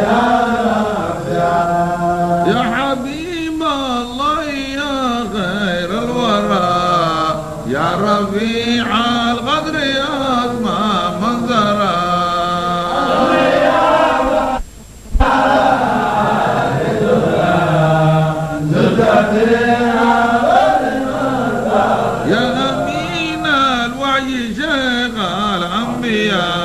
يا حبيب الله يا خير الورى يا رفيع القدر يا اسمى منظرا. يا أمين الوعي شيخ الأنبياء.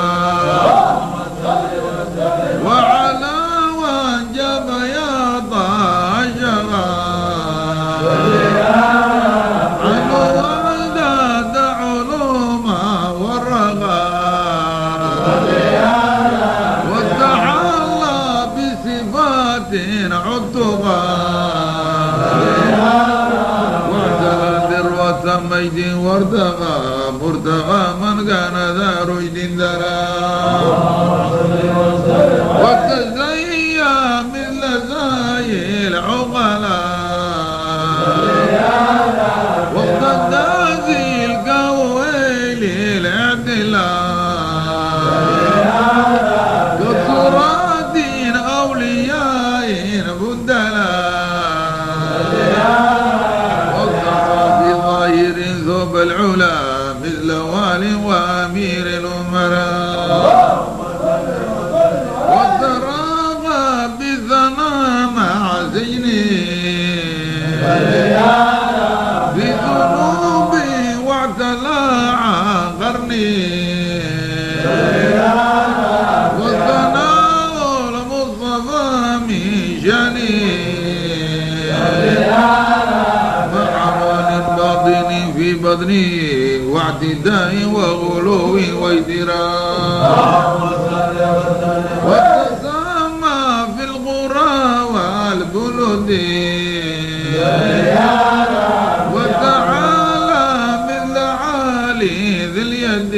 بصفات عتبا واعتلى ذروة مجد وارتقى مرتقى من كان ذا رشد درى وتزيا مثل زاي العقلاء اولياء بدلاء وقع في ظاهر ثوب العلا مثل وال وامير الامراء وتراغى بثنى مع زينه جليل وعران باطن في بدني واعتداء وغلو وازدراء وتسامى في القرى والبلد وتعالى من لعالي ذي اليد